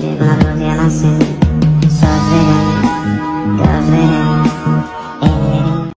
llevarme a la cena.